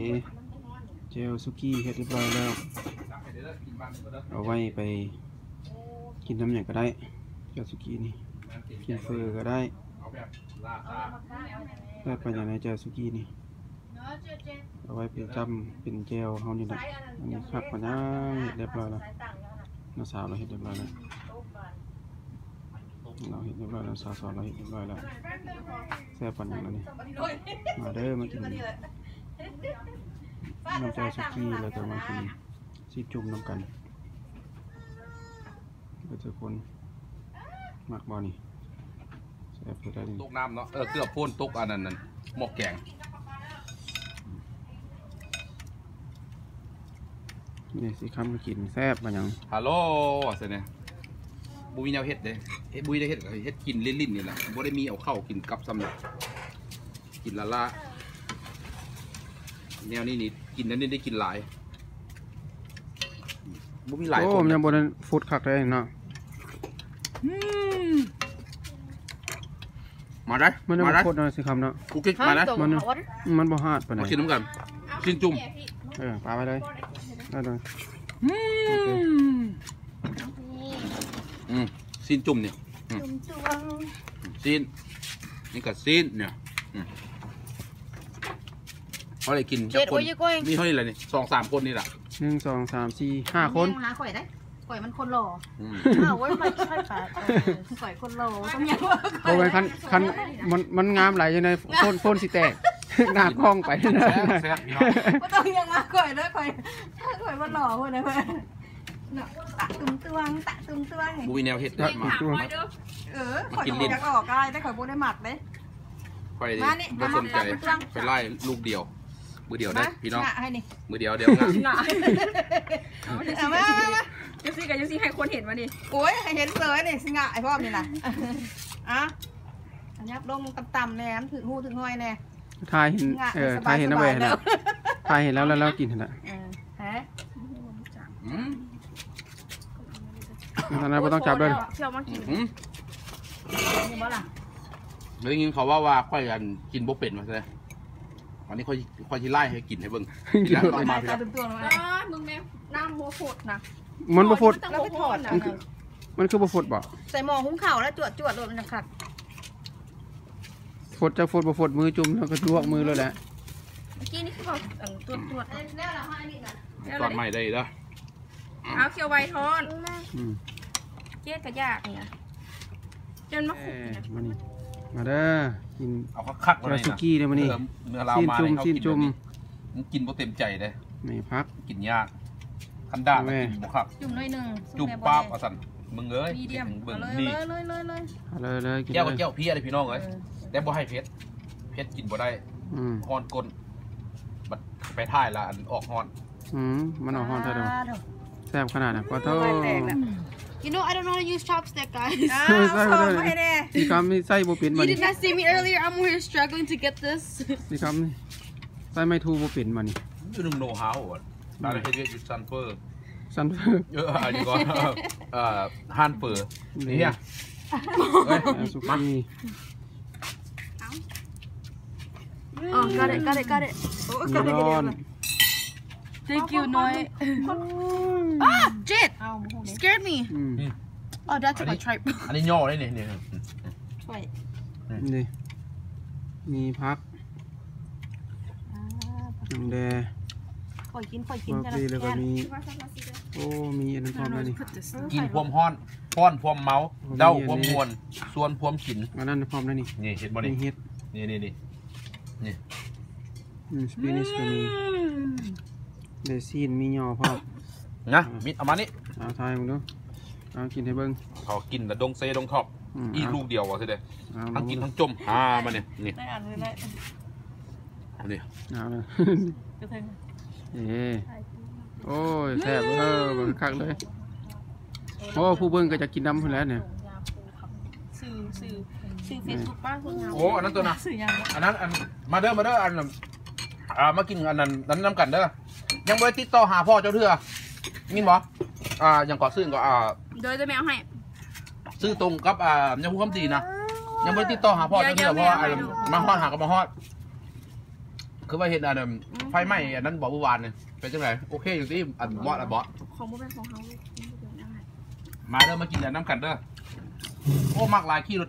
นี่เจลสุกี้เฮ็ดเรียบร้อยแล้ว เอาไว้ไปกินน้ำอย่างก็ได้เจลสุกี้นี่กินเฟอร์ก็ได้แล้ไปอย่างไรเจลสุกี้นี่เอาไว้เป็นจำเป็นเจลเฮานี่แหละอันนี้คักปะนะเฮ็ดเรียบร้อยแล้วน้าสาวเราเฮ็ดเรียบร้อยแล้วเราเฮ็ดเรียบร้อยแล้วสาวสอนเราเฮ็ดเรียบร้อยแล้วแซ่บปานหยังนี่มาเด้อมากิน น้ำเจลสุกี้แล้วก็มากินซีจุ่มน้ำกันก็ทุกคนมักบ่นี่แซ่บเพิ่นได้ตกน้ำเนาะเออเกือบพ่นตกอันนั้นนั่นหมกแกงนี่สิคำก็กินแซ่บปานหยังฮัลโหลเสยเนี่ยบุมีแนวเฮ็ดเด้เฮ็ดบุยได้เฮ็ดเฮ็ดกินลิ้นๆนี่แหละบ่ได้มีเอาเข้ากินกับสำหรับกินละละ แนวนี้นี่กินนั้นนี่ได้กินหลายบุมีหลายโอ้คนมันยังบนฟุตคักเลยเนาะ อืมมาได้มันยังมาบ่ได้ฟุตเนาะสิคำเนาะ กูกินมาได้มันมันบ่ฮาดปานใดมากินน้ำกัน กินจุ่ม เออปลาไปเลยได้เลยอืมอืมซีนจุ่มเนี่ยอืมซีนนี่ก็ซีนเนี่ยอืม เขาเลยกินเจ็ดคโอ้นยก้อยมีเท่านี้เลยนี่สองสามคนนี่แหละหนึ่งสองสามสี่ห้าคน หาข่อยได้ข่อยมันคนหล่ออืมอ้าวเว้ยไม่ใช่ปะข่อยคนหล่อต้องยังว่าโอ้ยคันคันมันมันงามหลายจังได๋โฟนโฟนสิแตก หน้ากล้องไปนะ แซ่บแซ่บพี่น้องก็ต้องยังมาข่อยด้วยข่อยข่อยมันหล่อเพื่อนนะเพื่อนน่ะตะตึมตวงตะตึมตวงบูมีแนวเห็ดครัได้บมาตัวเออข่อยก็อยากออกได้แต่ข่อยบ่ได้หมักเด้ไปมานี่บ่สนใจมามามาไปไล่ลูกเดียว มือเดียวได้พี่น้องหให้นี่มือเดียวเดียวงานน่ะเอามามามายูซี่กับยูซี่ให้คนเห็นมาดิโอ้ยให้เห็นเลยนี่สิงะไอ้พ่อมนี่น่ะอะอันยับลงต่ำๆแหนมถึงหูถึงห้อยแน่ทายเห็นงะเออสบทายเห็นเอาไว้ๆแล้วทายเห็นแล้วแล้วแล้วกินหั่นน่ะเออฮะอืมตอนนั้นบ่ต้องจับด้วยเที่ยวมากินอืมนี่บ่ล่ะได้ยินเขาว่าว่าค่อยกันกินบ่เป็นมาซะเลย วันนี้ค่อยค่อยที่ไล่ให้กินให้เบิ่งกินแล้วต่อมาพี่ตาน้องตึมตัวลงอ่มาามึงแม่น้ำโมโฟดนะมันบ่ฟุตแล้วไปถอดนะมันคือบ่ฟุตบ่ใส่หม้อหุงข้าวแล้วจวดจวดโดนมันจะขัดฟุตจะฟุตบ่ฟุตมือจุ่มแล้วก็ลวกมือเลยแหละเมื่อกี้นี่คือเขาตรวจตรวจแล้วเราให้นี่นะตอนใหม่ได้เด้อเอาเคียวไวทอนอืมเจ๊กระยากเนี่ยจนมาเอ้ขุดยมานี่ มาเด้อกินเอาคักๆเจลสุกี้เด้อมื้อนี้เนื้อลาวซีนมาจุ่มให้เขาซีนกินจุ่มแบบนี้มันกินบ่เต็มใจเด้นี่พักกินยากคันด้านแม่กินบ่คักจุ่มหน่อยหนึ่งจุ่มป้าบเอาสั่นมึงเอ้ยมีเดียมเบิ่งเลยนี่เลยเลยเลยเลยเอาเลยเลยกินแก้วเลกับยแก้วเพี้ยเลยพี่น้องเอ้ยแต่บ่ให้เผ็ดเผ็ดกินบ่ได้อืมฮ้อนก้นบัดไปท่ายละอันออกฮ้อนอืมมันเอาฮ้อนเท่าเดิมแซ่บขนาดน่ะขอโทษ You know, I don't know how to use chopstick, guys. Ah, sorry. kami, say bo pin man. You did not see me earlier. I'm here struggling to get this. Di kami, say may thu bo pin man. You don't know how. Not a idiot, you sunfur. Sunfur. Yeah, you got uh, uh handfur. Yeah. Oh, got it, got it, got it. Oh, got it, got it. Thank you Noi Ah Jit เอาหมูนี่ scared me อืม Oh that took my tripe อันนี้ย่อได้เนี่ยเนี่ยช่วยนี่มีพักน้ำแดงข่อยกินข่อยบกินรอกจะโคลีแล้วก็มี โอ้ มีอันนั้นพร้อมแล้วนี่ put this กินความฮ้อนฟ้อนความเมาเดาความมวนส่วนความกินอันนั้นพร้อมแล้วนี่ นี่เห็นบ่มีนี่เฮ็ดนี่นี่นี่อืมสปินิชก็มี เดซีนมีหยอพร้อมนะมิดเอามานี่เอาทายมึงดูเอากินให้เบิ่งเขากินแต่ดงเซดงท็อปมอีเอาลูกเดียวอะสิเด้เอาทั้งกินทั้งจมอ่ามาเนี่ยนี่ได้อ่านเลยได้เอานี่เอาเลยกระเทงเอ้โอ้ยแซ่บเออเบิ่งคักเลยโอ้ผู้เบิ่งก็จะกินน้ำพุ่นแล้วเนี่ยสื่อสื่อสื่อเฟซบุ๊กป้าคุณงามโอ้อันนั้นตัวนะสื่อยังอันนั้นอันมาเด้อมาเด้ออันนั้นอ่ามากินอันนั้นนั้นน้ำกันเด้อ ยังไม่ได้ติดต่อหาพ่อเจ้าเถื่อนี่บ่อ่ายังก่อซื้อก็อ่าโดยจะไม่เอาให้ซื้อตรงกับอ่ายังพูดคำดีนะยังไม่ได้ติดต่อหาพ่อเจ้าเถื่อเพราะว่าอันมาฮอดหากับมาฮอดคือว่าเห็นอันนั้นไฟไหม้อันนั้นบอกเมื่อวานเนี่ยเป็นจังไงโอเคอยู่ที่อันบอสอันบอสของบ่เป็นของเฮาลูกกินบ่เป็นอาหารมาเด้อมากินอันน้ำกันเด้อโอ้มักหลายขี้รถ